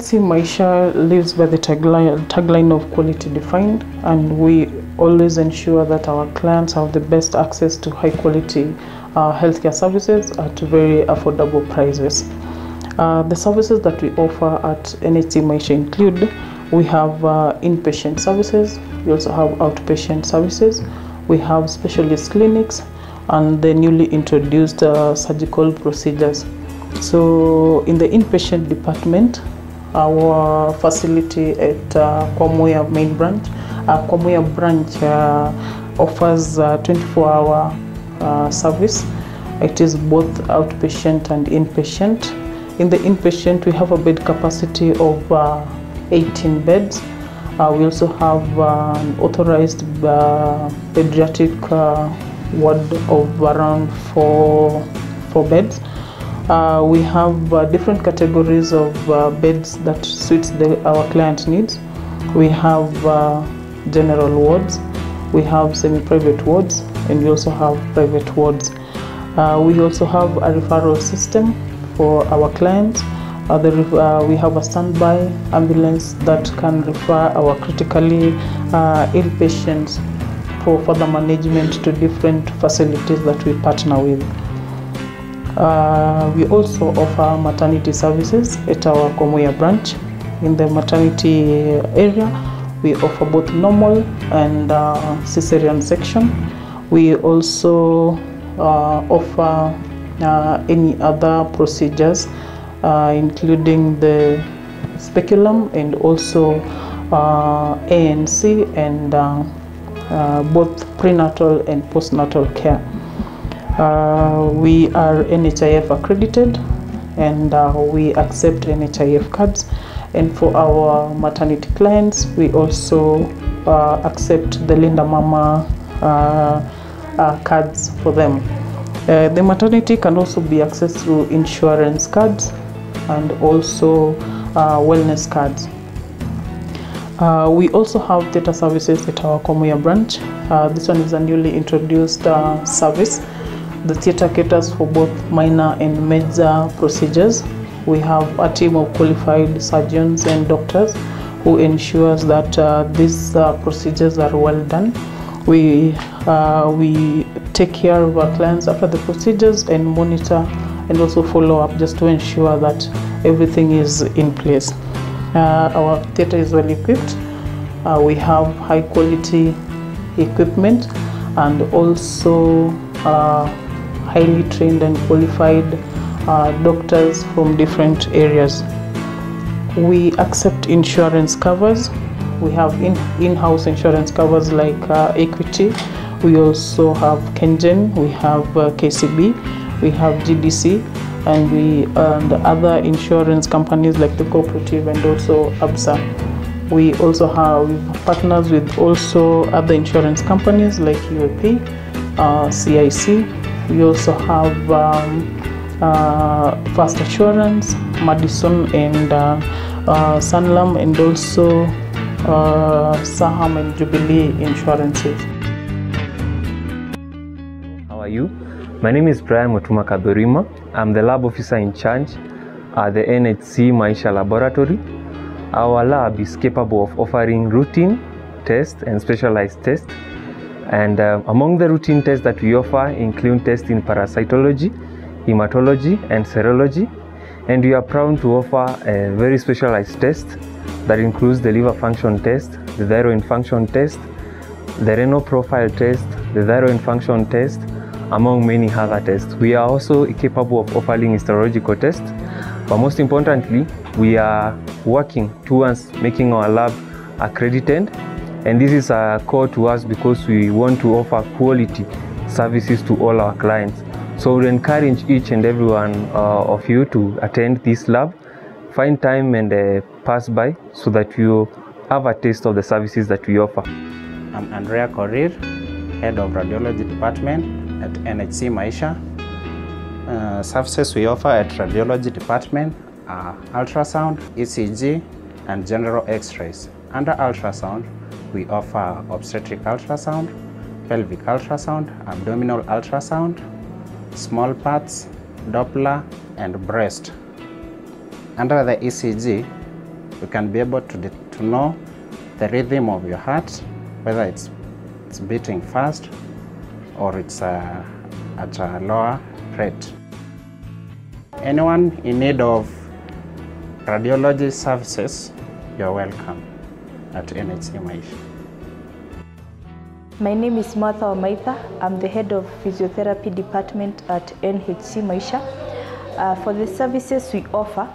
See, Maisha lives by the tagline, tagline of quality defined, and we always ensure that our clients have the best access to high quality uh, healthcare services at very affordable prices. Uh, the services that we offer at NHC Maisha include we have uh, inpatient services, we also have outpatient services, we have specialist clinics, and the newly introduced uh, surgical procedures. So, in the inpatient department, our facility at uh, Kwamuya main branch, uh, Kwamuya branch uh, offers 24 hour uh, service. It is both outpatient and inpatient. In the inpatient, we have a bed capacity of uh, 18 beds. Uh, we also have uh, an authorized uh, pediatric uh, ward of around four, four beds. Uh, we have uh, different categories of uh, beds that suits the, our client needs. We have uh, general wards, we have semi-private wards, and we also have private wards. Uh, we also have a referral system for our clients. Uh, we have a standby ambulance that can refer our critically ill patients for further management to different facilities that we partner with. Uh, we also offer maternity services at our Komuya branch. In the maternity area, we offer both normal and uh, cesarean section. We also uh, offer uh, any other procedures, uh, including the speculum and also uh, ANC and both prenatal and postnatal care. Uh, we are NHIF accredited and uh, we accept NHIF cards. And for our maternity clients, we also uh, accept the Linda Mama uh, uh, cards for them. Uh, the maternity can also be accessed through insurance cards and also wellness cards. Uh, we also have data services at our Komuya branch. Uh, this one is a newly introduced uh, service. The theatre caters for both minor and major procedures. We have a team of qualified surgeons and doctors who ensures that uh, these uh, procedures are well done. We, uh, we take care of our clients after the procedures and monitor and also follow up just to ensure that everything is in place. Uh, our theatre is well equipped. Uh, we have high quality equipment and also uh, highly trained and qualified uh, doctors from different areas. We accept insurance covers. We have in, in-house insurance covers like uh, Equity. We also have Kengen. We have uh, KCB. We have GDC, and we and other insurance companies like the cooperative and also ABSA. We also have partners with also other insurance companies like UAP, uh, CIC. We also have um, uh, First Assurance, Madison, and uh, uh, Sanlam, and also uh, Saham and Jubilee insurances. How are you? My name is Brian Mutuma Kadurima. I'm the lab officer in charge at the NHC Maisha Laboratory. Our lab is capable of offering routine tests and specialized tests. And uh, among the routine tests that we offer include tests in parasitology, hematology, and serology. And we are proud to offer a very specialized test that includes the liver function test, the thyroid function test, the renal profile test, the thyroid function test, among many other tests. We are also capable of offering histological tests, but most importantly, we are working towards making our lab accredited. And this is a call to us because we want to offer quality services to all our clients. So we encourage each and every one uh, of you to attend this lab, find time and uh, pass by so that you have a taste of the services that we offer. I'm Andrea Korir, Head of Radiology Department at NHC Maisha. Uh, services we offer at Radiology Department are ultrasound, ECG, and general x-rays. Under ultrasound, we offer obstetric ultrasound, pelvic ultrasound, abdominal ultrasound, small parts, Doppler, and breast. Under the ECG, We can be able to, to know the rhythm of your heart, whether it's, it's beating fast or it's uh, at a lower rate. Anyone in need of radiology services, you're welcome at NHC Maisha. My name is Martha Wamaitha. I'm the head of physiotherapy department at NHC Maisha. Uh, for the services we offer,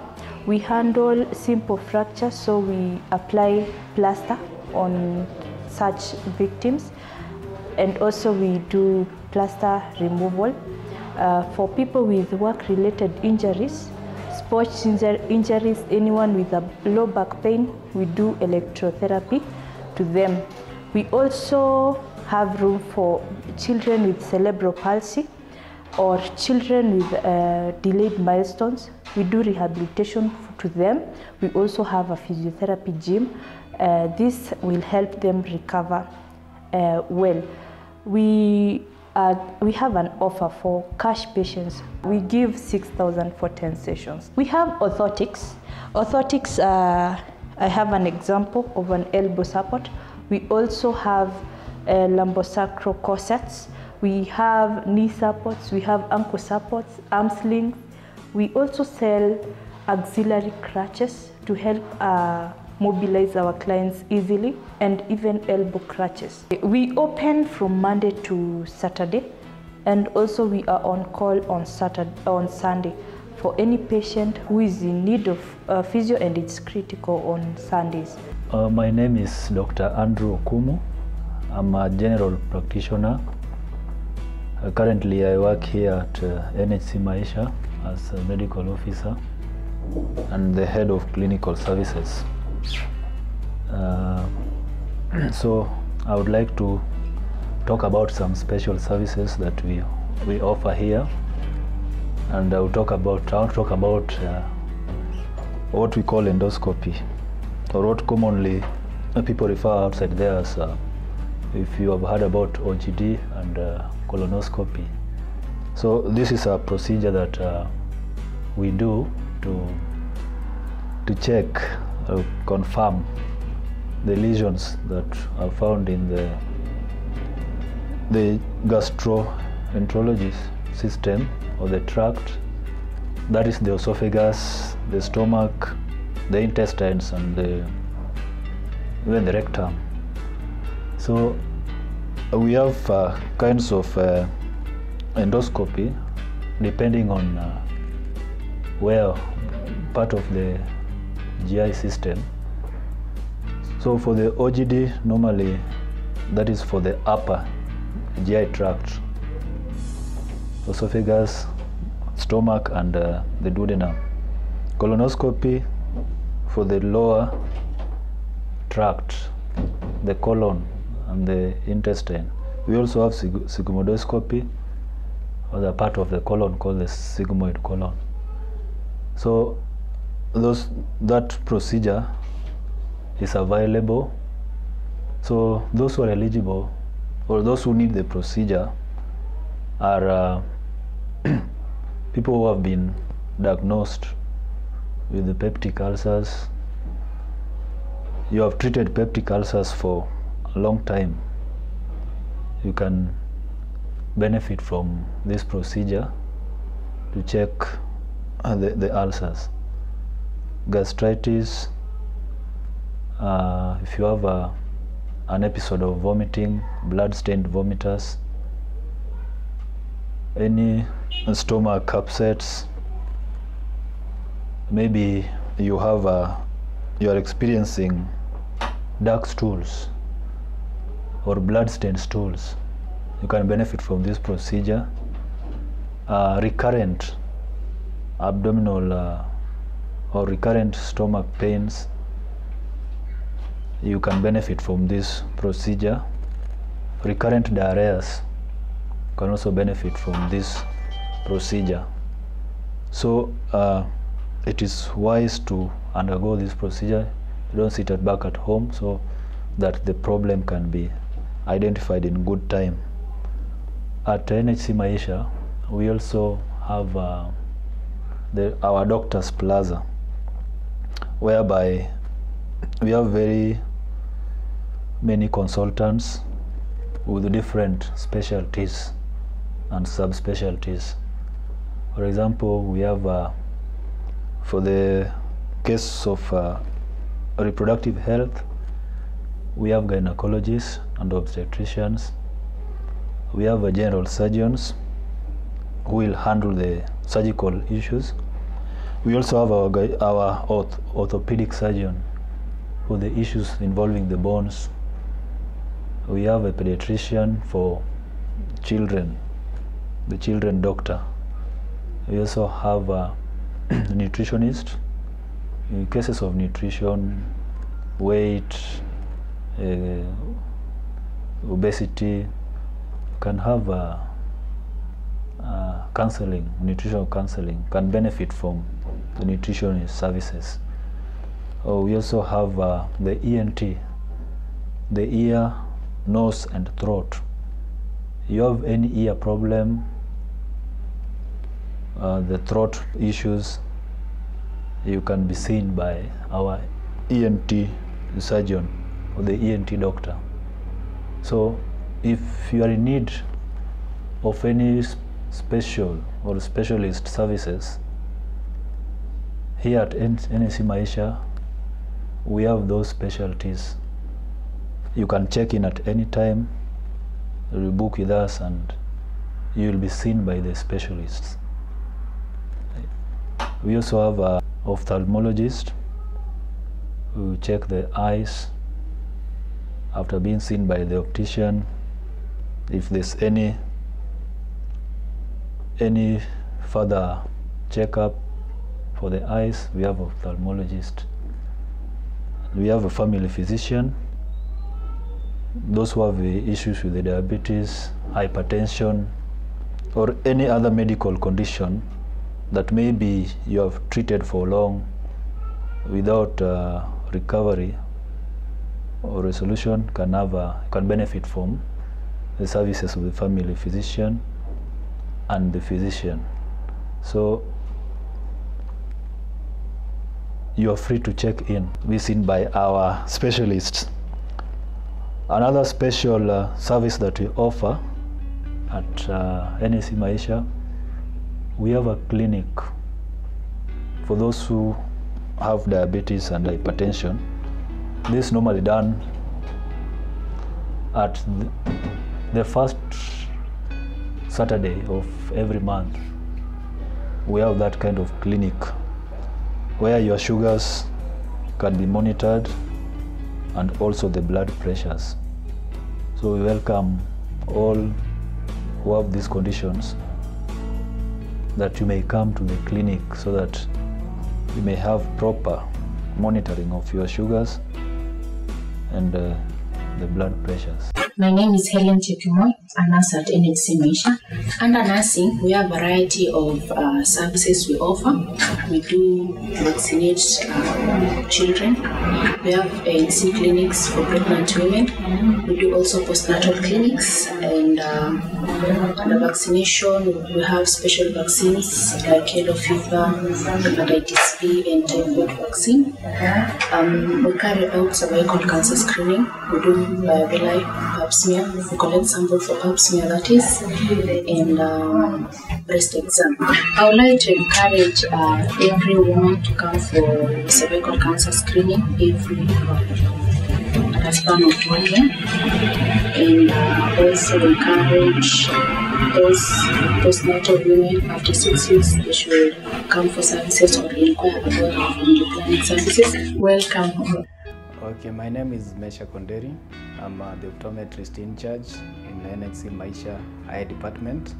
we handle simple fractures, so we apply plaster on such victims, and also we do plaster removal. Uh, for people with work-related injuries, sports injuries, anyone with a low back pain, we do electrotherapy to them. We also have room for children with cerebral palsy or children with uh, delayed milestones. We do rehabilitation to them. We also have a physiotherapy gym. Uh, this will help them recover uh, well. We uh, we have an offer for cash patients. We give 6,000 for 10 sessions. We have orthotics. Orthotics, uh, I have an example of an elbow support. We also have uh, lumbosacral corsets. We have knee supports. We have ankle supports, arm slings. We also sell axillary crutches to help uh, mobilize our clients easily and even elbow crutches. We open from Monday to Saturday and also we are on call on Saturday on Sunday for any patient who is in need of uh, physio and it's critical on Sundays. Uh, my name is Dr. Andrew Okumu. I'm a general practitioner. Uh, currently, I work here at uh, NHC Maisha as a medical officer and the head of clinical services. Uh, so, I would like to talk about some special services that we, we offer here, and I will talk about I'll talk about uh, what we call endoscopy, or what commonly people refer outside there as uh, if you have heard about OGD and uh, colonoscopy. So this is a procedure that uh, we do to to check, uh, confirm the lesions that are found in the the gastroenterology system or the tract. That is the esophagus, the stomach, the intestines, and the, even the rectum. So we have uh, kinds of uh, endoscopy depending on uh, where part of the GI system. So for the OGD, normally that is for the upper GI tract, esophagus, stomach, and uh, the duodenum. Colonoscopy for the lower tract, the colon and the intestine. We also have sig- sigmoidoscopy, other part of the colon called the sigmoid colon. So those that procedure is available. So those who are eligible or those who need the procedure are uh, people who have been diagnosed with the peptic ulcers. You have treated peptic ulcers for a long time. You can benefit from this procedure to check the, the ulcers. Gastritis, uh, if you have a, an episode of vomiting, blood stained vomiters, any stomach upsets, maybe you have a, you are experiencing dark stools or blood stained stools, you can benefit from this procedure. Uh, recurrent abdominal uh, or recurrent stomach pains, you can benefit from this procedure. Recurrent diarrheas can also benefit from this procedure. So uh, it is wise to undergo this procedure. You don't sit at back at home so that the problem can be identified in good time. At NHC Maisha, we also have uh, the, our doctor's plaza, whereby we have very many consultants with different specialties and subspecialties. For example, we have uh, for the case of uh, reproductive health, we have gynecologists and obstetricians. We have uh, general surgeons who will handle the surgical issues. We also have our, our orth- orthopedic surgeon for the issues involving the bones. We have a pediatrician for children, the children doctor. We also have a nutritionist in cases of nutrition, weight, uh, obesity, can have a, uh, counseling, nutritional counseling, can benefit from the nutritionist services. Oh, we also have uh, the ENT, the ear, nose, and throat. You have any ear problem, uh, the throat issues, you can be seen by our ENT surgeon or the ENT doctor. So, if you are in need of any special or specialist services, here at NHC Maisha, we have those specialties. You can check in at any time, you book with us, and you will be seen by the specialists. We also have a ophthalmologist who check the eyes after being seen by the optician if there's any any further checkup for the eyes? We have ophthalmologist. We have a family physician. Those who have issues with the diabetes hypertension or any other medical condition that maybe you have treated for long without uh, recovery or resolution can have a, can benefit from the services of the family physician and the physician. So you are free to check in, seen by our specialists. Another special uh, service that we offer at uh, NHC Maisha, we have a clinic for those who have diabetes and hypertension. This is normally done at the first Saturday of every month. We have that kind of clinic where your sugars can be monitored and also the blood pressures. So we welcome all who have these conditions that you may come to the clinic so that you may have proper monitoring of your sugars and uh, the blood pressures. My name is Helen Chepkemoi, NHC Under nursing, we have a variety of uh, services we offer. We do vaccinate uh, children. We have ANC clinics for pregnant women. We do also postnatal clinics and um, under vaccination, we have special vaccines like yellow fever, hepatitis B, and typhoid vaccine. Um, we carry out cervical cancer screening. We do pap smear. We collect sample for pap smear that is, and um, breast exam. I would like to encourage uh, every woman to come for cervical cancer screening every uh, span of one year, and uh, also encourage those postnatal women after six weeks they should come for services or inquire about family planning services. Welcome. Okay, my name is Mesha Konderi. I'm uh, the optometrist in charge in NHC Maisha i Department.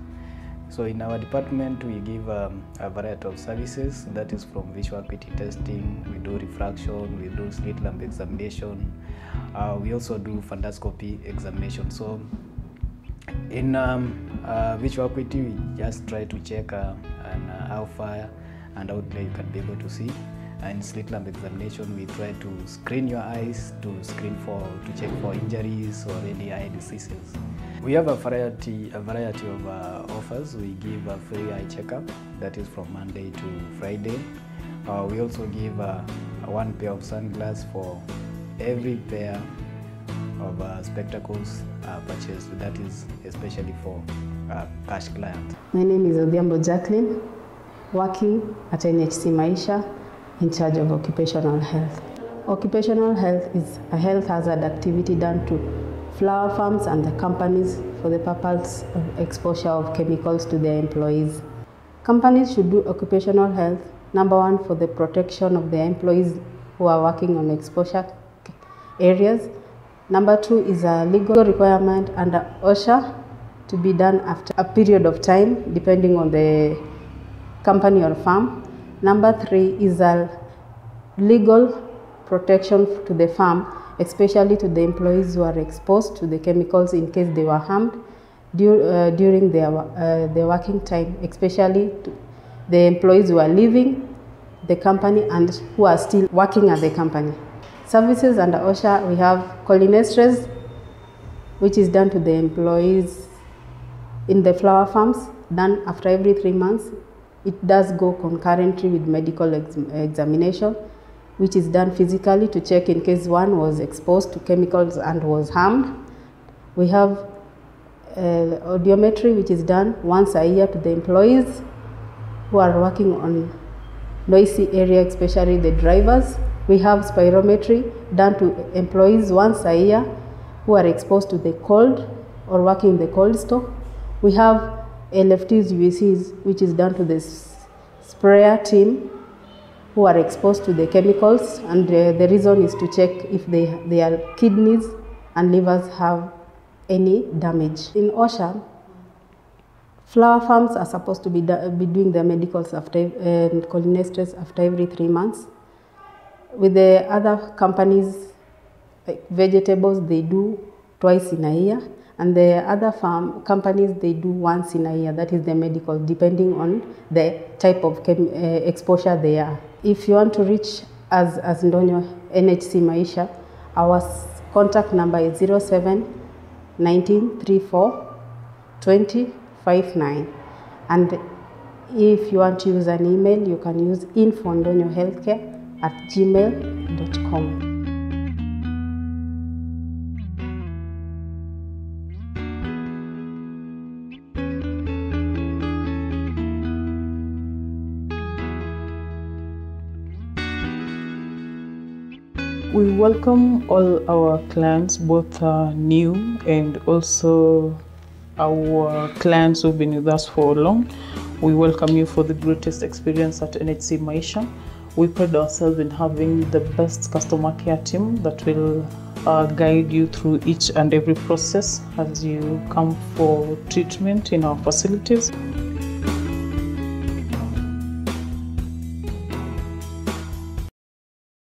So in our department, we give um, a variety of services. That is from visual acuity testing, we do refraction, we do slit lamp examination. Uh, we also do fundoscopy examination. So in um, uh, visual acuity, we just try to check uh, and, uh, how far and how clear you can be able to see. And slit lamp examination, we try to screen your eyes to screen for to check for injuries or any eye diseases. We have a variety a variety of uh, offers. We give a free eye checkup that is from Monday to Friday. Uh, we also give uh, one pair of sunglasses for every pair of uh, spectacles uh, purchased. That is especially for uh, cash clients. My name is Odhiambo Jacqueline, working at NHC Maisha in charge of occupational health. Occupational health is a health hazard activity done to flower farms and the companies for the purpose of exposure of chemicals to their employees. Companies should do occupational health, number one, for the protection of their employees who are working on exposure areas. Number two is a legal requirement under OSHA to be done after a period of time, depending on the company or farm. Number three is a legal protection to the farm, especially to the employees who are exposed to the chemicals in case they were harmed uh, during their, uh, their working time, especially to the employees who are leaving the company and who are still working at the company. Services under OSHA, we have cholinesterase, which is done to the employees in the flower farms, done after every three months. It does go concurrently with medical ex- examination, which is done physically to check in case one was exposed to chemicals and was harmed. We have uh, audiometry, which is done once a year to the employees who are working on noisy area, especially the drivers. We have spirometry done to employees once a year who are exposed to the cold or working in the cold store. We have LFTs, UECs, which is done to the sprayer team who are exposed to the chemicals, and uh, the reason is to check if they, their kidneys and livers have any damage. In OSHA, flower farms are supposed to be, be doing their medicals after and cholinesterase after every three months. With the other companies, like vegetables, they do twice in a year, and the other farm companies they do once in a year. That is the medical, depending on the type of chem, uh, exposure they are. If you want to reach as, as Ndonyo NHC Maisha, our contact number is 07 1934 2059. And if you want to use an email, you can use info infondonyohealthcare at gmail.com. We welcome all our clients, both uh, new and also our clients who've been with us for long. We welcome you for the greatest experience at NHC Maisha. We pride ourselves in having the best customer care team that will uh, guide you through each and every process as you come for treatment in our facilities.